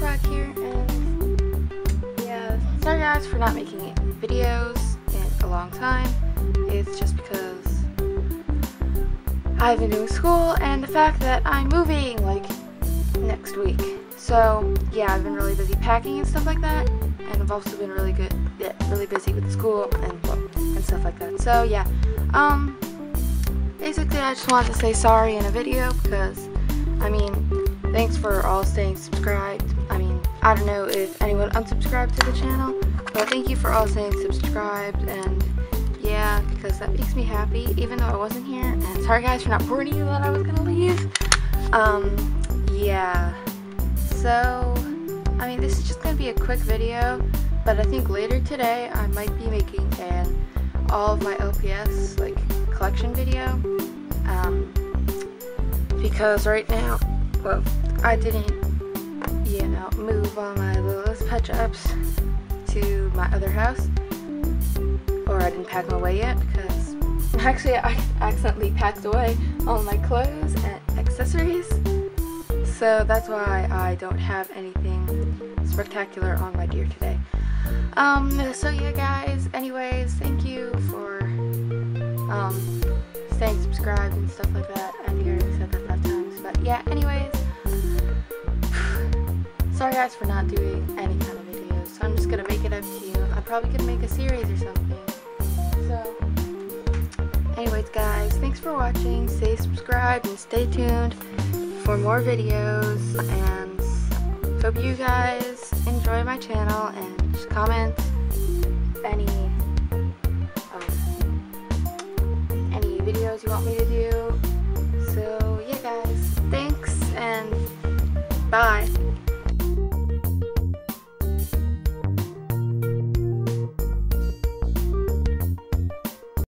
back here, and yeah, sorry guys for not making videos in a long time. It's just because I've been doing school and the fact that I'm moving like next week. So yeah, I've been really busy packing and stuff like that, and I've also been really good, yeah, really busy with school and and stuff like that. So yeah, um, basically I just wanted to say sorry in a video because I mean, thanks for all staying subscribed. I mean, I don't know if anyone unsubscribed to the channel, but thank you for all staying subscribed, and yeah, because that makes me happy, even though I wasn't here, and sorry guys for not warning you that I was gonna leave. Um, yeah, so, I mean, this is just gonna be a quick video, but I think later today I might be making an all of my LPS, like, collection video, um, because right now, well, I didn't, you know, move all my Littlest Pet Shops to my other house, or I didn't pack them away yet, because actually I accidentally packed away all my clothes and accessories, so that's why I don't have anything spectacular on my gear today. Um, so yeah guys, anyways, thank you for, um, staying subscribed and stuff like that. I think I already said that five times. But yeah, anyways. Sorry guys for not doing any kind of videos. So I'm just gonna make it up to you. I'm probably gonna make a series or something. So anyways guys, thanks for watching. Stay subscribed and stay tuned for more videos and hope you guys enjoy my channel and just comment any um, videos you want me to do. So yeah guys, thanks and bye.